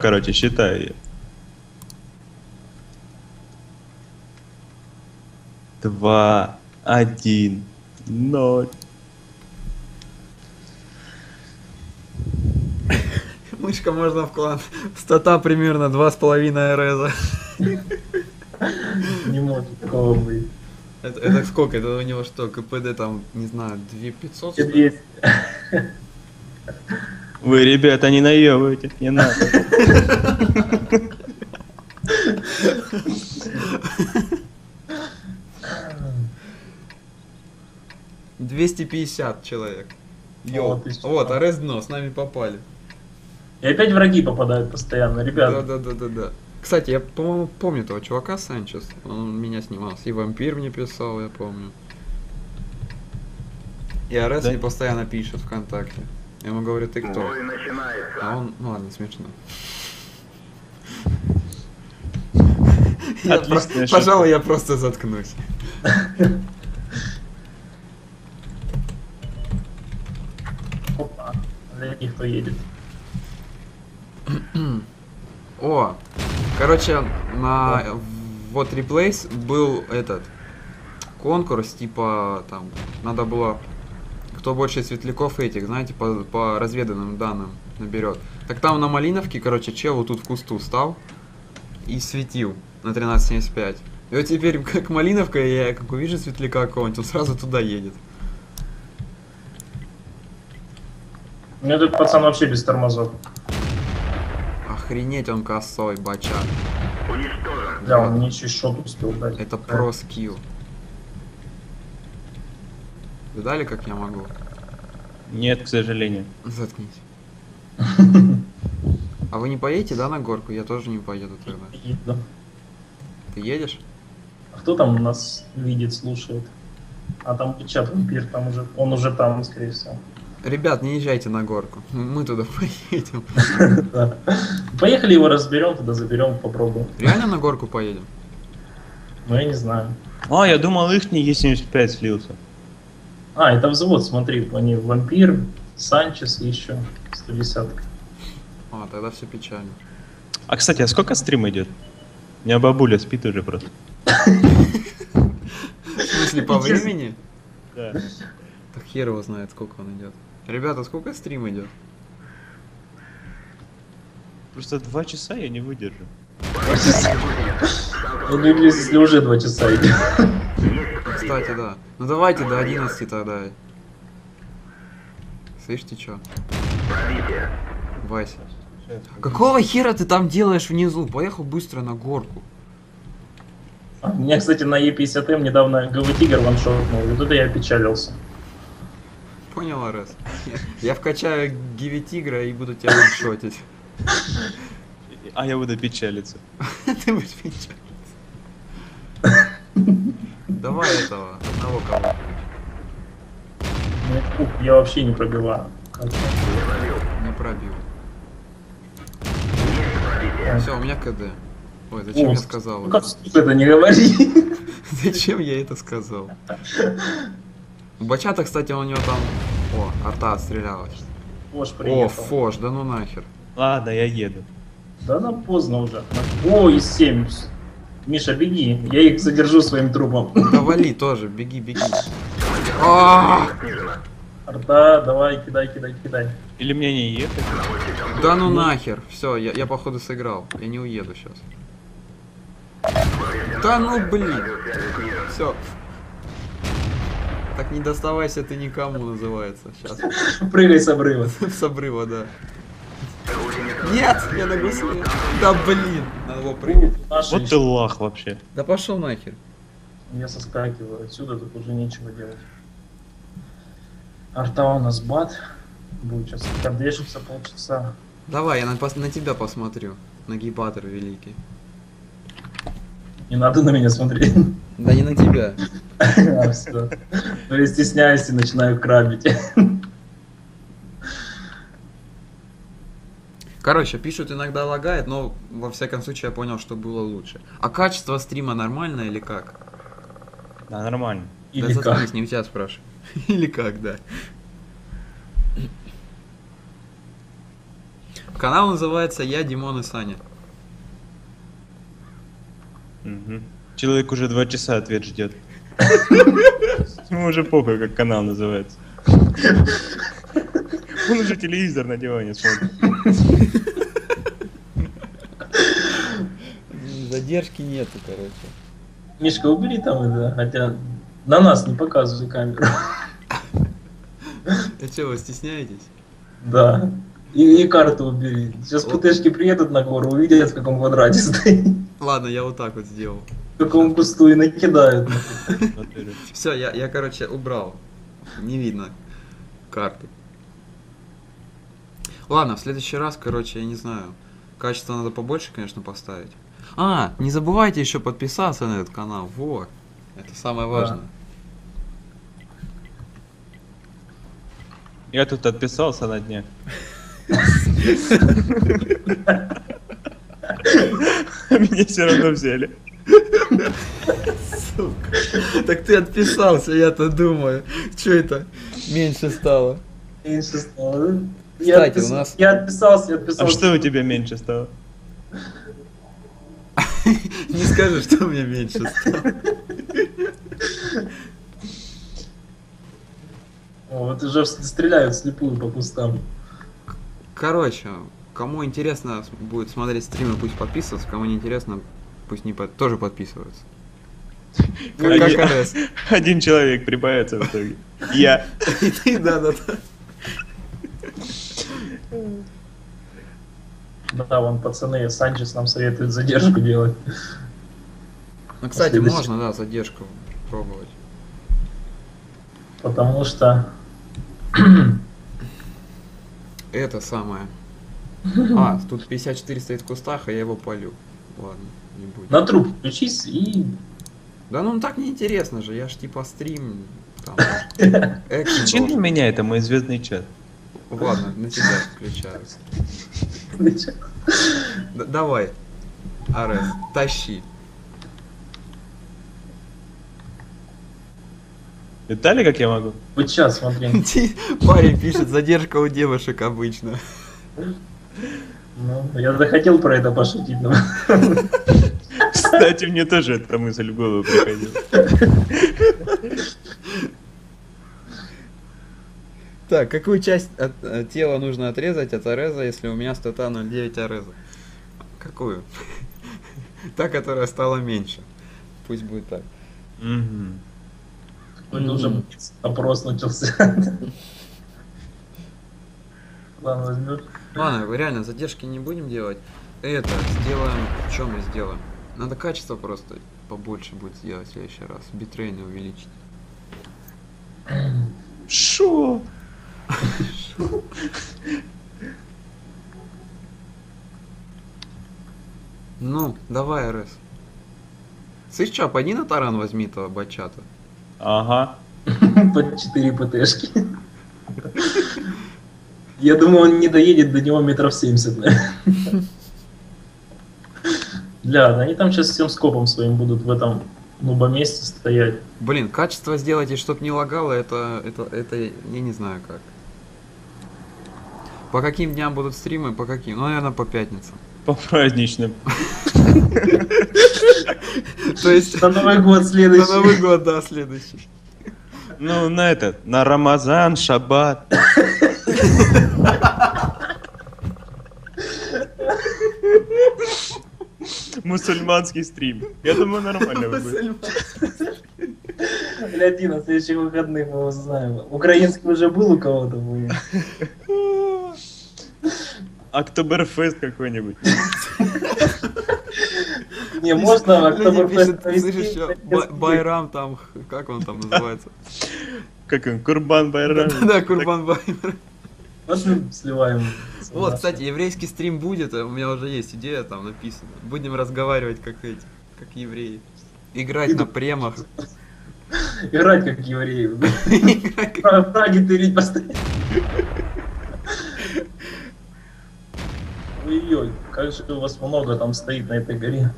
Короче, считай ее. Два, один, ноль. Мышка можно в клан. Стата примерно 2,5 РЗа. Не может такого быть. Это, это сколько? Это у него что, КПД там, не знаю, 2500? что ли? 200. Вы, ребята, не наебывайте, не надо. — 250 человек. Йоу. Всё. Вот, Арес дно, с нами попали. И опять враги попадают постоянно, ребята. Да-да-да-да-да. Кстати, я, по-моему, помню того чувака Санчес. Он меня снимался. И вампир мне писал, я помню. И Арес Да? мне постоянно пишет ВКонтакте. Я ему говорю, ты кто? Бой начинается. А он, ну ладно, смешно. Я про-. Пожалуй, я просто заткнусь. Опа. Для них кто едет. О, короче, на вот реплейс был этот конкурс, типа там надо было кто больше светляков этих, знаете, по, по разведанным данным наберет. Так там на Малиновке, короче, чел вот тут в кусту стал и светил на 13.75. И вот теперь, как Малиновка, я как увижу светляка какого-нибудь, он сразу туда едет. У меня тут пацан вообще без тормозов. Охренеть он косой. Уничтожен. Да, он мне еще шот успел дать. Это про скилл. Видали, как я могу? Нет, к сожалению. Заткнись. А вы не поедете, да, на горку? Я тоже не поеду тогда. Да. Ты едешь? А кто там нас видит, слушает? А там чат вампир, там уже, он уже там, скорее всего. Ребят, не езжайте на горку. Мы туда поедем. Поехали его разберем, тогда заберем, попробуем. Реально на горку поедем? Ну я не знаю. А, я думал, их не Е75 слился. А, это взвод, смотри, они вампир, Санчес и еще 110 А, тогда все печально. А, кстати, а сколько стрим идет? У меня бабуля спит уже просто. В смысле, по времени? Да. Так хер его знает, сколько он идет. Ребята, сколько стрим идет? Просто два часа я не выдержу. Удивлюсь, если уже два часа идет. Кстати, да. Ну давайте до 11 тогда. Слышь, ты чё? Пробитие. Вася. Какого хера ты там делаешь внизу? Поехал быстро на горку. А, Меня, кстати, на Е50М недавно ГВ Тигр ваншотнул, вот это я опечалился. Понял, Арес? Я вкачаю Гиви Тигра и буду тебя ваншотить. А я буду печалиться. Ты будешь печалиться. Давай этого, одного кого. Нет, ух, Я вообще не пробиваю. Не пробил. А, Все, у меня КД. Ой, зачем о, я сказал Ну как это? не говори. Зачем я это сказал? У Бачата, кстати, у него там... О, арта отстрелялась. Фош О, фош, да ну нахер. Ладно, я еду. Да ну поздно уже. О, и 7. Миша, беги. Я их задержу своим трупом. Да вали тоже, беги, беги. А, Арта, давай, кидай, кидай, кидай. Или мне не ехать? Да ну нахер. Все, я, я походу сыграл. Я не уеду сейчас. Да ну блин. Все. Так не доставайся ты никому называется. Сейчас. Прыгай с обрыва. С обрыва, да. Нет, я на гусле. Да блин. Надо было прыгать. Вот ты лах вообще. Да пошел нахер. Я соскакиваю отсюда, тут уже нечего делать. Арта у нас бат. Будет сейчас кардешиться полчаса. Давай, я на, пос- на тебя посмотрю. Нагибатор великий. Не надо на меня смотреть. Да не на тебя. А. Ну я стесняюсь и начинаю крабить. Короче, пишут иногда лагает, но во всяком случае я понял, что было лучше. А качество стрима нормальное или как? Да, нормально. Или да как? не у тебя спрашиваю. Или как, да. Канал называется Я, Димон и Саня. Мгм. Человек уже два часа ответ ждет. Ему уже похуй, как канал называется. Он уже телевизор на диване смотрит. Задержки нету, короче. Мишка, убери там это, хотя на нас не показывай камеру. А что, вы стесняетесь? Да. И, и карту убери. Сейчас Вот. ПТшки приедут на гору, увидят, в каком квадрате стоит, Ладно, я вот так вот сделал. в каком кусту и накидают. Все, я, я, короче, убрал. Не видно карты. Ладно, в следующий раз, короче, я не знаю. Качество надо побольше, конечно, поставить. А, не забывайте еще подписаться на этот канал. Вот. Это самое важное. Я тут отписался на дне. Меня все равно взяли. Сука. Так ты отписался, я-то думаю. Что это меньше стало? Меньше стало, да? Я Кстати, у отпис- нас- Я отписался, я А отписался. что у тебя меньше стало? Не скажи, что у меня меньше стало. О, вот уже стреляют слепую по кустам. Короче, кому интересно будет смотреть стримы, пусть подписываются. Кому не интересно, пусть не под- тоже подписываются. Как, Один-. Один человек прибавится в итоге. Я. И ты, да, да, да. Да, вон пацаны, Санчес нам советует задержку делать. Ну, кстати, Следующий. можно, да, задержку пробовать. Потому что... Это самое. А, тут 54 стоит в кустах, а я его полю. Ладно, не будет. На труп включись и... Да ну так неинтересно же, я ж типа стрим, там, экшен для меня это мой звездный чат? Ладно, на тебя включаю. Д- давай, Арес, тащи. Виталий, как я могу? Вот сейчас, смотри. Парень пишет, задержка у девушек обычно. Ну, я захотел про это пошутить, но... Кстати, мне тоже эта мысль в голову приходила. Так, какую часть от, э, тела нужно отрезать от Ареза, если у меня стата 0,9 Ареза? Какую? Та, которая стала меньше. Пусть будет так. Мгм. Это уже опрос начался. Ладно, возьмешь. Ладно, реально, задержки не будем делать. Это, сделаем... Что мы сделаем? Надо качество просто побольше будет сделать в следующий раз. Битрейны увеличить. Шо? Ну, давай, РС. Слышь, чё, пойди на таран возьми этого бачата. Ага. По 4 ПТшки. Я думаю, он не доедет до него метров 70. наверное. Бля, да они там сейчас всем скопом своим будут в этом нуба месте стоять. Блин, качество сделать, и чтоб не лагало, это, это, это я не знаю как. По каким дням будут стримы, по каким? Ну, наверное, по пятницам. По праздничным. То есть, На Новый год на следующий. Новый год, да, следующий. Ну, на этот, на Рамазан, Шаббат. Мусульманский стрим. Я думаю, нормально будет. Бля, Ди, на следующих выходных мы узнаем. Украинский уже был у кого-то? Октоберфест какой-нибудь. Не, можно Люди Октоберфест. Байрам там, как он там называется? Как он, Курбан Байрам. Да, Курбан Байрам. Вот мы сливаем. Вот, кстати, еврейский стрим будет, а у меня уже есть идея там написана. Будем разговаривать как эти, как евреи. Играть на премах. Играть как евреи. Играть как- Фра- Фраги тырить постоянно. Ой-ой, как же у вас много там стоит на этой горе.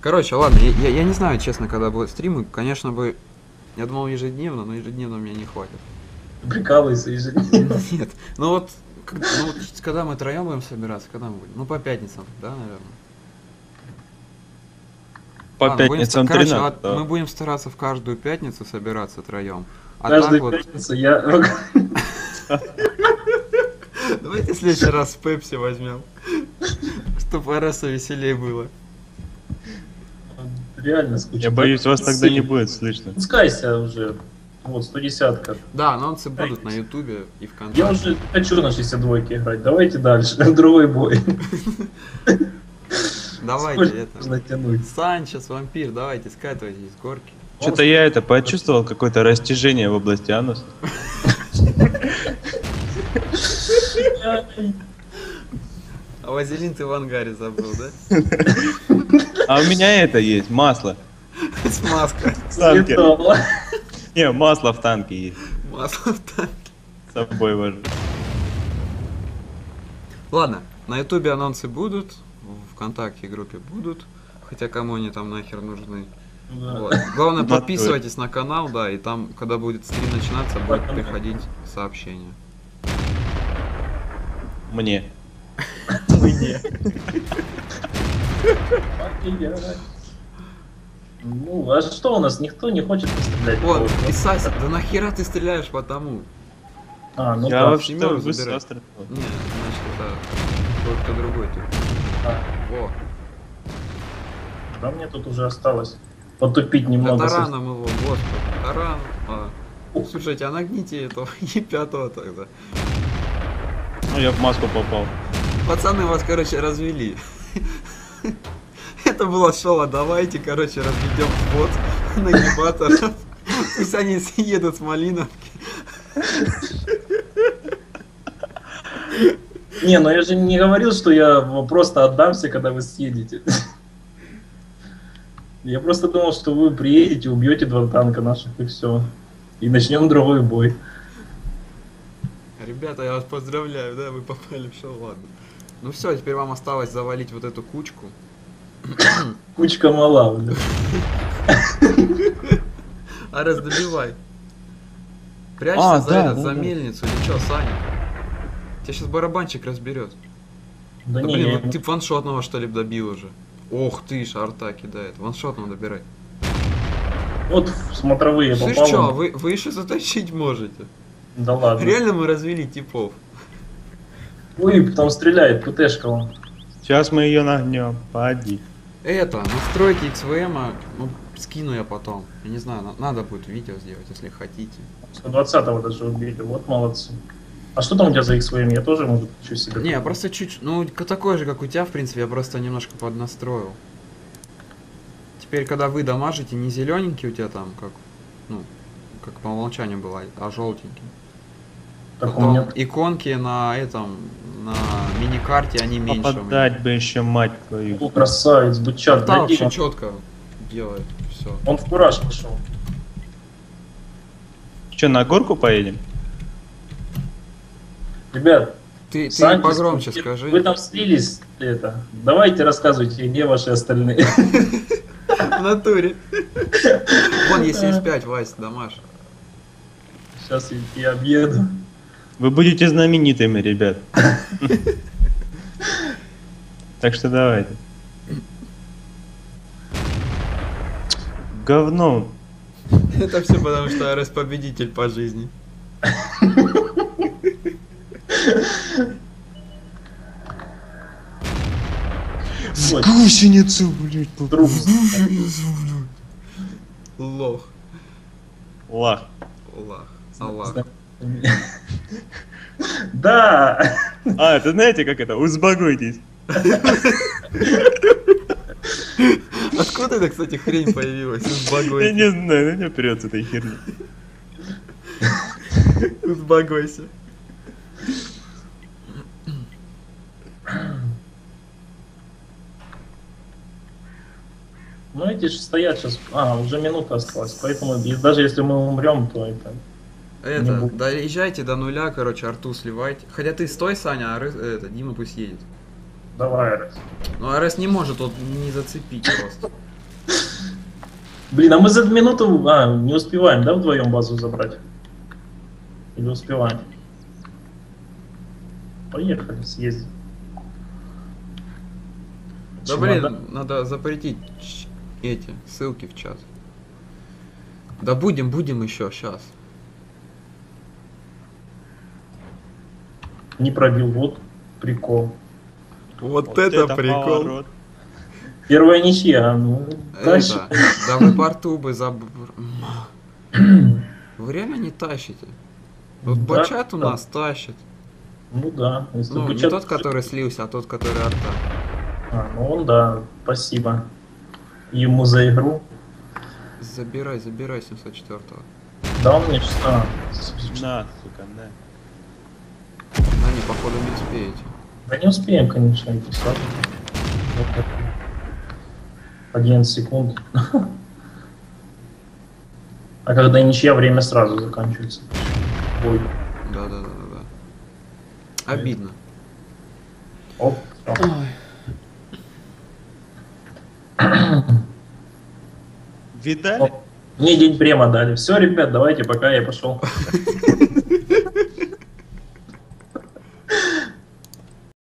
Короче, ладно, я, я- я не знаю, честно, когда будут стримы. Конечно бы, я думал ежедневно, но ежедневно мне не хватит. Прикалывайся ежедневно. Нет, ну вот ну, вот когда мы троем будем собираться, когда мы будем? Ну, по пятницам, да, наверное? По Ладно, будем пятницам короче, 13. вот мы будем стараться в каждую пятницу собираться троем. А Каждую так вот, пятницу я... давайте в следующий раз Пепси возьмем. Чтобы Ареса веселее было. Реально скучно. Я боюсь, вас тогда не будет слышно. Спускайся уже. Вот, 110 -ка. Да, анонсы будут на Ютубе и ВКонтакте. Я уже хочу на 62 играть. Давайте дальше. Другой бой. Давайте это. Санчес, вампир, давайте скатывайтесь с горки. Что-то я это почувствовал какое-то растяжение в области ануса. А вазелин ты в ангаре забыл, да? А у меня это есть, масло. Смазка. В танке. Не, масло в танке есть. Масло в танке. С собой вожу. Ладно, на ютубе анонсы будут, в ВКонтакте группе будут. Хотя кому они там нахер нужны. Да. Вот. Главное, подписывайтесь на канал, да, и там, когда будет стрим начинаться, будет приходить сообщение. Мне. Мне. Ну, а что у нас? Никто не хочет пострелять. Вот, писать, да нахера ты стреляешь по тому? А, ну Я вообще Семёру вы забирай. сестры. Не, значит это кто-то другой ты. А, Во, Да мне тут уже осталось потупить немного. тараном его, господи, таран. А. Слушайте, а нагните этого и пятого тогда. Ну, я в маску попал. Пацаны вас, короче, развели. Это было шоу, давайте, короче, разведем вход нагибаторов. Пусть они съедут с малиновки. Не, ну я же не говорил, что я просто отдамся, когда вы съедете. Я просто думал, что вы приедете, убьете два танка наших и все. И начнем другой бой. Ребята, я вас поздравляю, да, вы попали в шоу, ладно. Ну все, теперь вам осталось завалить вот эту кучку. Кучка мала, бля. А раз добивай. Прячься А, за да, этот, да, за да. мельницу или что, Саня? Тебя сейчас барабанчик разберет. Да, Да не, блин, я- вот ты ваншотного что ли добил уже? Ох ты ж, арта кидает. Ваншотного добирай. вот смотровые Слышь, попал. что, вы, вы еще затащить можете? Да ладно. Реально мы развели типов. Ой, там стреляет, ПТшка он. Сейчас мы ее нагнем. Поди. Это, настройки XVM, ну, скину я потом. Я не знаю, на- надо будет видео сделать, если хотите. 120-го даже убили, вот молодцы. А что там у тебя за XVM? Я тоже, может, хочу себе. Не, я просто чуть, ну, такой же, как у тебя, в принципе, я просто немножко поднастроил. Теперь, когда вы дамажите, не зелененький у тебя там, как, ну, как по умолчанию было, а желтенький. Так у Потом меня иконки на этом, на миникарте, они меньше. Попадать бы еще, мать твою. О, красавец, бычат, Да, гляди, вообще четко делает все. он в кураж пошел. Че, на горку поедем? Ребят, Ты, ты Санчес, погромче вы- скажи. Вы там слились, это. Давайте рассказывайте, где ваши остальные. В натуре. Вон есть 75, Вась, Дамаш. Сейчас я объеду. Вы будете знаменитыми, ребят. Так что давайте. Говно. Это все потому, что РС победитель по жизни. Вот, Гусеницу, блядь. Труп. Лох. Лах. Лах. Аллах. Да! А, это знаете, как это? Успокойтесь. Откуда эта, кстати, хрень появилась? Из Я не знаю, ну не вперед с этой херни. Сбагойся. Ну эти же стоят сейчас. А, уже минута осталась. Поэтому даже если мы умрем, то это. Это, буду. доезжайте до нуля, короче, арту сливайте. Хотя ты стой, Саня, а Рыс- это, Дима пусть едет. Давай, Арес. Ну, РС не может вот не зацепить просто. Блин, а мы за минуту а, не успеваем, да, вдвоем базу забрать? Или успеваем? Поехали, съездим. Да блин, Чемодан- надо запретить эти ссылки в чат. Да будем, будем еще сейчас. Не пробил, вот прикол. Вот, поворот. Первая ничья, ну, дальше. Это, да вы порту бы заб... Вы реально не тащите? Вот Да, бачат у да. нас тащит. Ну да, если Ну, бы не тот, который слился, а тот, который арта. А, ну он, да, спасибо ему за игру. Забирай, забирай 704-го. Да, он мне сейчас... А, На, сука, на. Походу, не успеете. да не успеем, конечно, идти сразу. Вот так. 11 секунд. А когда ничья, время сразу заканчивается. Ой, Да, да, да, да, да. Обидно. оп. Видали? Мне день према дали. Все, ребят, давайте, пока я пошел.